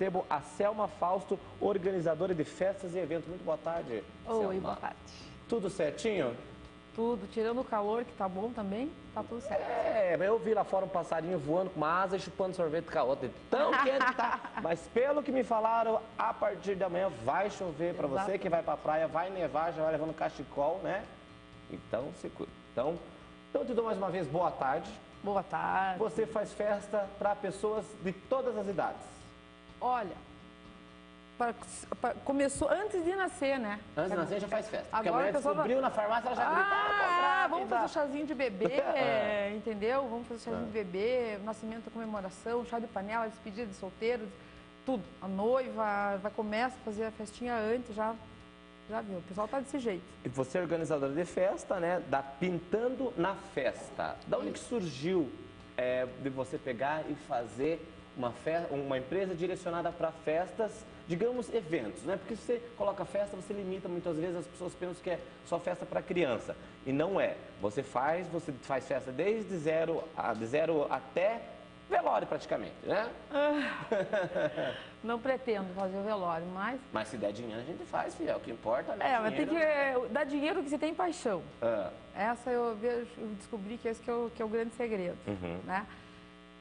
recebo a Selma Fausto, organizadora de festas e eventos. Muito boa tarde. Oi, Selma. boa tarde. Tudo certinho? Tudo, tirando o calor, que tá bom também, tá tudo certo. É, eu vi lá fora um passarinho voando com uma asa e chupando sorvete com a outra. Tão quente tá. Mas pelo que me falaram, a partir de amanhã vai chover para você que vai pra praia, vai nevar, já vai levando cachecol, né? Então se cuida. Então, então te dou mais uma vez boa tarde. Boa tarde. Você faz festa para pessoas de todas as idades. Olha, pra- pra- começou antes de nascer, né? Antes de nascer já faz festa. Porque Agora a mulher a pessoa descobriu na farmácia, ela já ah, tô Ah, vamos fazer o chazinho de bebê, É. entendeu? Vamos fazer o chazinho de bebê, nascimento, comemoração, chá de panela, despedida de solteiro, tudo. A noiva vai começa a fazer a festinha antes, já, já viu. O pessoal tá desse jeito. E você é organizadora de festa, né? Da Pintando na Festa. Da onde que surgiu é, de você pegar e fazer uma, fe... uma empresa direcionada para festas, digamos, eventos, né? Porque se você coloca festa, você limita muitas vezes, as pessoas pensam que é só festa para criança. E não é. Você faz, você faz festa desde zero, a, de zero até velório praticamente, né? Não pretendo fazer o velório, mas... Mas se der dinheiro, a gente faz, filho. É o que importa, né? É, mas tem que é, dar dinheiro que você tem paixão. Ah, Essa eu, vejo, eu descobri que esse que é o, que é o grande segredo, Uhum. né?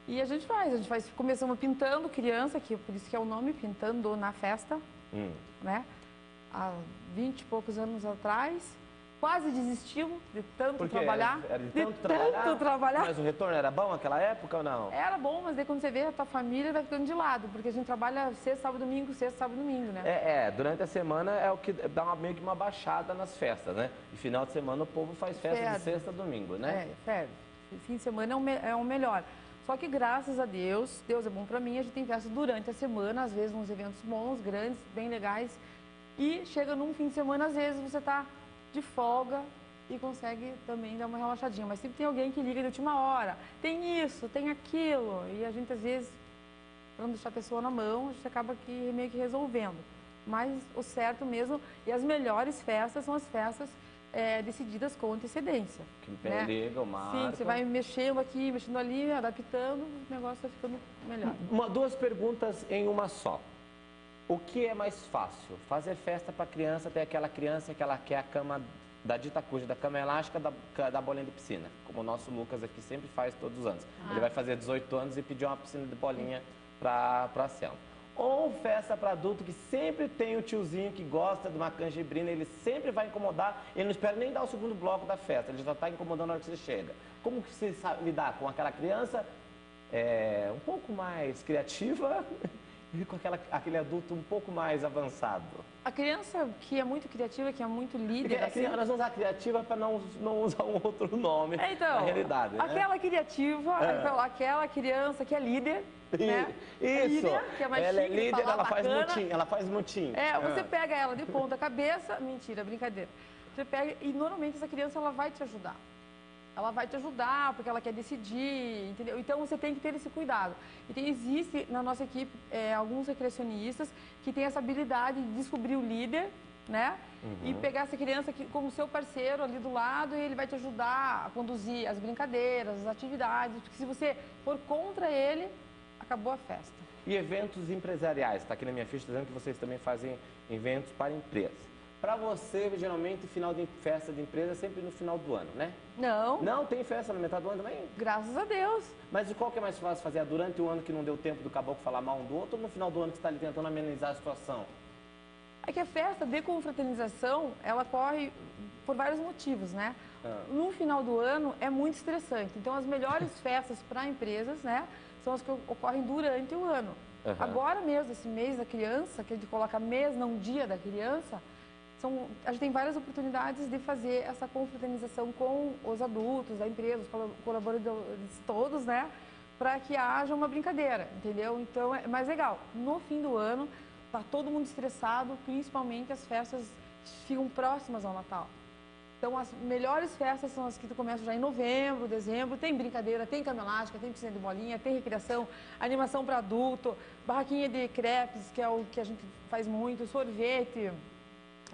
E a gente faz, a gente faz, começamos pintando criança, que por isso que é o nome, pintando na festa, hum. né? Há 20 e poucos anos atrás, quase desistimos de tanto Porque trabalhar. era de de tanto trabalhar, tanto trabalhar. Mas o retorno era bom naquela época ou não? Era bom, mas daí quando você vê a tua família vai ficando de lado, porque a gente trabalha sexta, sábado, domingo, sexta, sábado, domingo, né? É, é, durante a semana é o que dá uma, meio que uma baixada nas festas, né? E final de semana o povo faz festa de Ferve. sexta a domingo, né? É, ferve. Fim de semana é o, me- é o melhor. Só que graças a Deus, Deus é bom pra mim, a gente tem festa durante a semana, às vezes uns eventos bons, grandes, bem legais. E chega num fim de semana, às vezes você tá de folga e consegue também dar uma relaxadinha. Mas sempre tem alguém que liga de última hora. Tem isso, tem aquilo. E a gente às vezes, pra não deixar a pessoa na mão, a gente acaba meio que resolvendo. Mas o certo mesmo, e as melhores festas são as festas eh, decididas com antecedência. Que né? liga, marca. Sim, você vai mexendo aqui, mexendo ali, adaptando, o negócio vai ficando melhor. Uma, duas perguntas em uma só. O que é mais fácil? Fazer festa para criança, ter aquela criança que ela quer a cama da dita cuja, da cama elástica da, da bolinha de piscina, como o nosso Lucas aqui sempre faz todos os anos. Ah. Ele vai fazer 18 anos e pedir uma piscina de bolinha para a Selma. Ou festa para adulto que sempre tem o tiozinho que gosta de uma canjibrina, ele sempre vai incomodar, ele não espera nem dar o segundo bloco da festa, ele já está incomodando na hora que você chega. Como que você sabe lidar com aquela criança é, um pouco mais criativa com aquela, aquele adulto um pouco mais avançado? A criança que é muito criativa, que é muito líder, assim, nós vamos usar criativa para não, não usar um outro nome É, então, na realidade. né? aquela criativa, É. fala, aquela criança que é líder, né? É Isso, líder, que é mais ela é chique líder, ela faz bacana. mutim, ela faz mutim. É, você Ah. pega ela de ponta cabeça, mentira, brincadeira. Você pega e normalmente essa criança ela vai te ajudar. Ela vai te ajudar porque ela quer decidir, entendeu? Então você tem que ter esse cuidado. E tem, existe na nossa equipe é, alguns recreacionistas que têm essa habilidade de descobrir o líder, né? E pegar essa criança aqui como seu parceiro ali do lado e ele vai te ajudar a conduzir as brincadeiras, as atividades. Porque se você for contra ele, acabou a festa. E eventos empresariais, está aqui na minha ficha dizendo que vocês também fazem eventos para empresas. Para você, geralmente, final de festa de empresa é sempre no final do ano, né? Não, Não, tem festa na metade do ano também? graças a Deus. Mas qual que é mais fácil fazer? Durante o ano que não deu tempo do caboclo falar mal um do outro ou no final do ano que você está ali tentando amenizar a situação? É que a festa de confraternização, ela corre por vários motivos, né? Ah. No final do ano é muito estressante. Então, as melhores festas para empresas, né, são as que ocorrem durante o ano. Aham. Agora mesmo, esse mês da criança, que a gente coloca mês, não dia da criança, são, a gente tem várias oportunidades de fazer essa confraternização com os adultos da empresa, os colaboradores todos, né? Para que haja uma brincadeira, entendeu? Então é mais legal. No fim do ano, tá todo mundo estressado, principalmente as festas ficam próximas ao Natal. Então, as melhores festas são as que começam já em novembro, dezembro. Tem brincadeira, tem cama elástica, tem piscina de bolinha, tem recreação, animação para adulto, barraquinha de crepes, que é o que a gente faz muito, sorvete,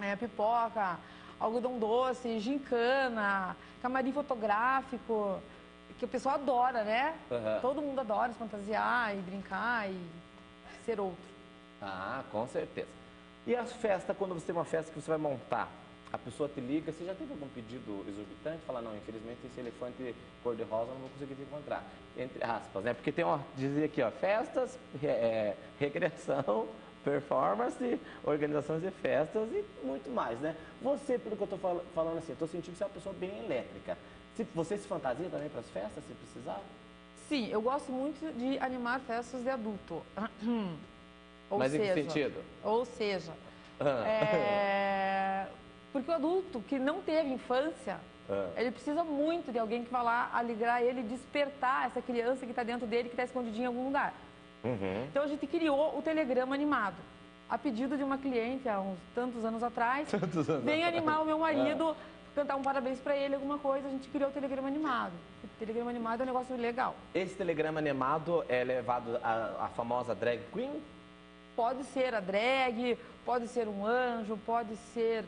é, pipoca, algodão doce, gincana, camarim fotográfico, que o pessoal adora, né? Aham. Todo mundo adora se fantasiar e brincar e ser outro. Ah, com certeza. E as festas, quando você tem uma festa que você vai montar, a pessoa te liga, você já teve algum pedido exorbitante? Fala, não, infelizmente esse elefante cor-de-rosa não vou conseguir te encontrar. Entre aspas, né? Porque tem, ó, dizia aqui, ó, festas, é, recreação, performance, organizações de festas e muito mais, né? Você, pelo que eu estou falando assim, estou sentindo que você é uma pessoa bem elétrica. Você se fantasia também para as festas, se precisar? Sim, eu gosto muito de animar festas de adulto. Ou Mas seja, em que sentido? Ou seja, ah. é, porque o adulto que não teve infância, ah. ele precisa muito de alguém que vá lá alegrar ele, despertar essa criança que está dentro dele, que está escondidinha em algum lugar. Uhum. Então a gente criou o telegrama animado. A pedido de uma cliente há uns tantos anos atrás, tantos anos vem atrás. animar o meu marido, ah. cantar um parabéns para ele, alguma coisa, a gente criou o telegrama animado. O telegrama animado é um negócio legal. Esse telegrama animado é levado à famosa drag queen? Pode ser a drag, pode ser um anjo, pode ser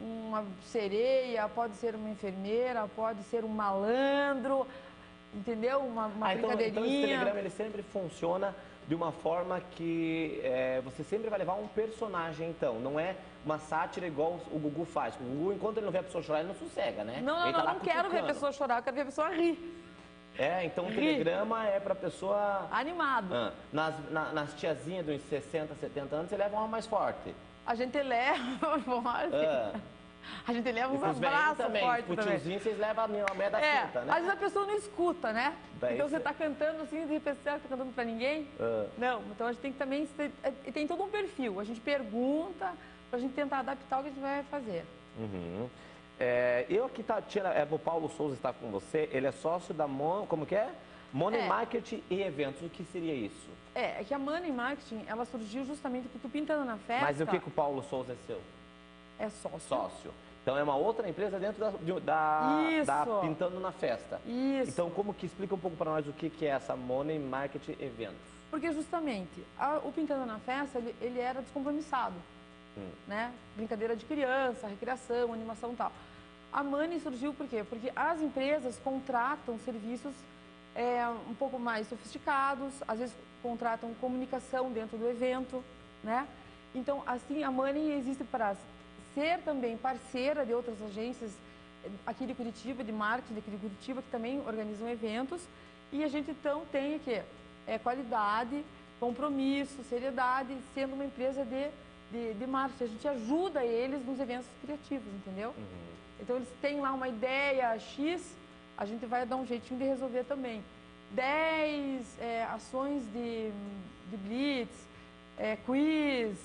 uma sereia, pode ser uma enfermeira, pode ser um malandro, entendeu? Uma, uma ah, então. Então esse telegrama ele sempre funciona de uma forma que é, você sempre vai levar um personagem, então. Não é uma sátira igual o Gugu faz. O Gugu, enquanto ele não vê a pessoa chorar, ele não sossega, né? Não, não, tá não, não quero ver a pessoa chorar, eu quero ver a pessoa rir. É, então o telegrama é para pessoa... Animado. Ah, nas, na, nas tiazinhas dos 60, 70 anos, você leva uma mais forte. A gente leva forte. Ah. A gente leva uns abraços também. fortes Pro tiozinho, vocês levam a meia da é, né? Às vezes a pessoa não escuta, né? Daí então você está cantando assim, de repente você está cantando para ninguém. Ah. Não, então a gente tem que também... É, tem todo um perfil. A gente pergunta para a gente tentar adaptar o que a gente vai fazer. Uhum. É, eu aqui tá, tira, é, o Paulo Souza está com você, ele é sócio da Mon, como que é? Money é. Marketing e Eventos, o que seria isso? É, é que a Money Marketing, ela surgiu justamente porque tu pintando na festa... Mas o que, que o Paulo Souza é seu? É sócio. Sócio. Então é uma outra empresa dentro da, da, da, Pintando na Festa. Isso. Então como que explica um pouco para nós o que, que é essa Money Marketing Eventos? Porque justamente a, o Pintando na Festa ele, ele era descompromissado, hum. né? Brincadeira de criança, recreação, animação e tal. A Money surgiu por quê? Porque as empresas contratam serviços é, um pouco mais sofisticados, às vezes contratam comunicação dentro do evento, né? Então, assim, a Money existe para ser também parceira de outras agências aqui de Curitiba, de marketing aqui de Curitiba, que também organizam eventos. E a gente, então, tem aqui é, qualidade, compromisso, seriedade, sendo uma empresa de, de, de marketing. A gente ajuda eles nos eventos criativos, entendeu? Uhum. Então, eles têm lá uma ideia X, a gente vai dar um jeitinho de resolver também. 10 é, ações de, de blitz, é, quiz,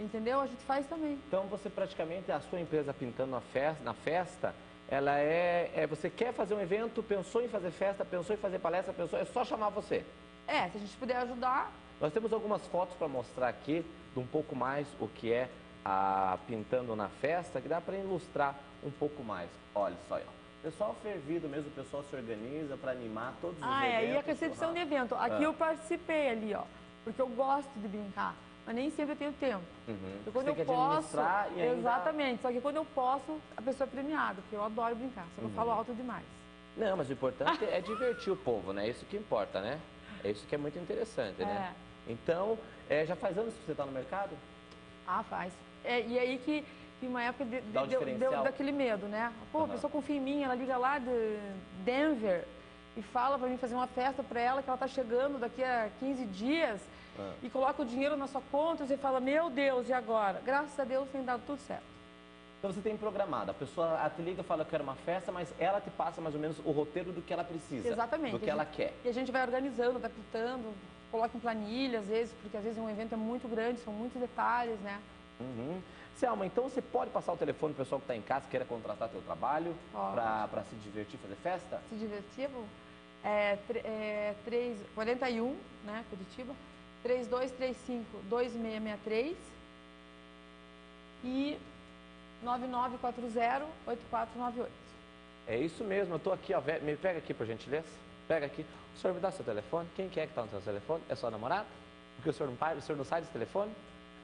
entendeu? A gente faz também. Então, você praticamente, a sua empresa pintando na festa, na festa ela é, é, Você quer fazer um evento, pensou em fazer festa, pensou em fazer palestra, pensou... É só chamar você. É, se a gente puder ajudar... Nós temos algumas fotos para mostrar aqui de um pouco mais o que é a Pintando na Festa, que dá para ilustrar um pouco mais. Olha só, ó. Pessoal fervido mesmo, o pessoal se organiza para animar todos os ah, eventos. Ah, é, e a recepção de evento. Aqui ah. eu participei ali, ó, porque eu gosto de brincar, mas nem sempre eu tenho tempo. Uhum. Então, quando eu posso, e ainda... exatamente, só que quando eu posso, a pessoa é premiada, porque eu adoro brincar, só que uhum. eu falo alto demais. Não, mas o importante é divertir o povo, né? Isso que importa, né? É isso que é muito interessante, né? É. Então, é, já faz anos que você está no mercado? Ah, faz. É, e aí que e uma época de, de, deu, deu, daquele medo, né? Pô, uhum. a pessoa confia em mim, ela liga lá de Denver e fala para mim fazer uma festa para ela que ela está chegando daqui a 15 dias uhum. e coloca o dinheiro na sua conta e você fala, meu Deus, e agora? Graças a Deus tem dado tudo certo. Então você tem programado, a pessoa te liga e fala que quer uma festa, mas ela te passa mais ou menos o roteiro do que ela precisa. Exatamente. Do que ela quer. E a gente vai organizando, adaptando, coloca em planilha às vezes, porque às vezes um evento é muito grande, são muitos detalhes, né? Uhum. Selma, então você pode passar o telefone para o pessoal que está em casa, queira contratar teu trabalho para se divertir, fazer festa? Se divertir, é, é 3, 41, né, Curitiba, 3235-2663 e 9940-8498. É isso mesmo, eu estou aqui, ó, me pega aqui por gentileza, pega aqui. O senhor me dá seu telefone, quem que é que está no seu telefone? É sua namorada? Porque o senhor não, o senhor não sai desse telefone?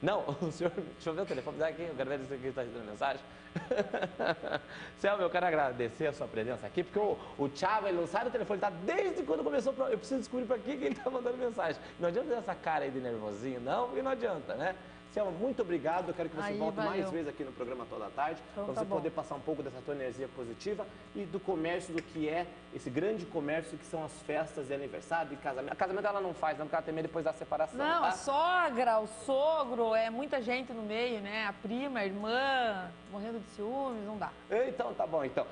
Não, o senhor, deixa eu ver o telefone aqui, eu quero ver se está recebendo mensagem. Selma, eu quero agradecer a sua presença aqui, porque o, o Thiago, ele não sai do telefone, ele está desde quando começou, o eu preciso descobrir para que ele está mandando mensagem. Não adianta ter essa cara aí de nervosinho, não, porque não adianta, né? Selma, muito obrigado. Eu quero que você Aí, volte valeu. mais vezes aqui no programa toda a tarde, Então para tá você bom. poder passar um pouco dessa tua energia positiva e do comércio, do que é esse grande comércio que são as festas de aniversário, de casamento. A casamento ela não faz, não, porque ela tem medo depois da separação. Não, tá? a sogra, o sogro, é muita gente no meio, né? A prima, a irmã, morrendo de ciúmes, não dá. Então, tá bom, então.